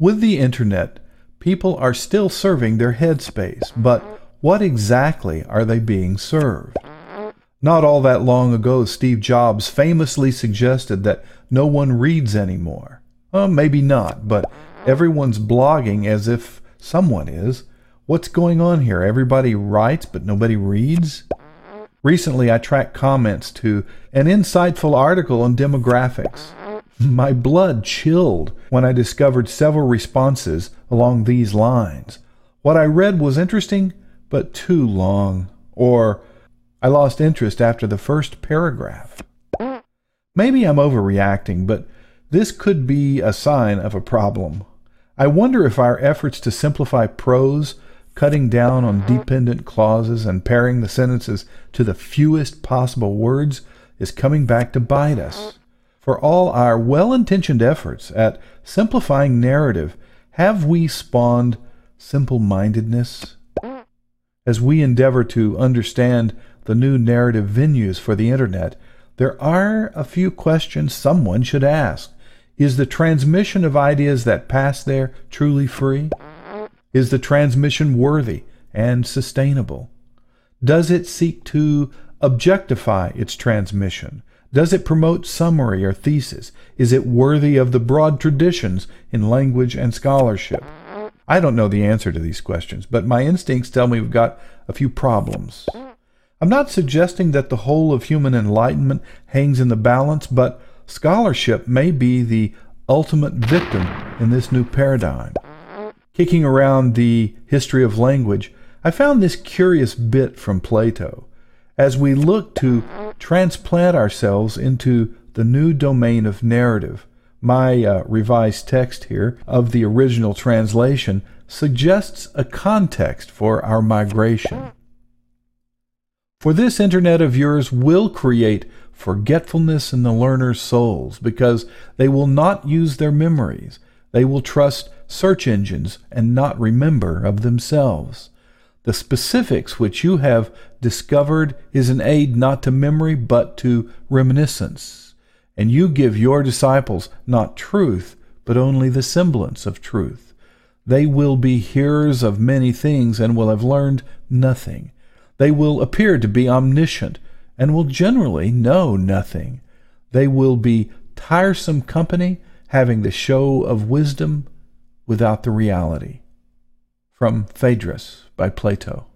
With the internet, people are still serving their headspace, but what exactly are they being served? Not all that long ago, Steve Jobs famously suggested that no one reads anymore. Well, maybe not, but everyone's blogging as if someone is. What's going on here? Everybody writes, but nobody reads? Recently, I tracked comments to an insightful article on demographics. My blood chilled when I discovered several responses along these lines. What I read was interesting, but too long. Or, I lost interest after the first paragraph. Maybe I'm overreacting, but this could be a sign of a problem. I wonder if our efforts to simplify prose cutting down on dependent clauses and paring the sentences to the fewest possible words is coming back to bite us. For all our well intentioned efforts at simplifying narrative, have we spawned simple mindedness? As we endeavor to understand the new narrative venues for the Internet, there are a few questions someone should ask. Is the transmission of ideas that pass there truly free? Is the transmission worthy and sustainable? Does it seek to objectify its transmission? Does it promote summary or thesis? Is it worthy of the broad traditions in language and scholarship? I don't know the answer to these questions, but my instincts tell me we've got a few problems. I'm not suggesting that the whole of human enlightenment hangs in the balance, but scholarship may be the ultimate victim in this new paradigm kicking around the history of language, I found this curious bit from Plato. As we look to transplant ourselves into the new domain of narrative, my uh, revised text here of the original translation suggests a context for our migration. For this internet of yours will create forgetfulness in the learner's souls because they will not use their memories. They will trust search engines and not remember of themselves. The specifics which you have discovered is an aid not to memory but to reminiscence. And you give your disciples not truth, but only the semblance of truth. They will be hearers of many things and will have learned nothing. They will appear to be omniscient and will generally know nothing. They will be tiresome company, having the show of wisdom without the reality. From Phaedrus by Plato.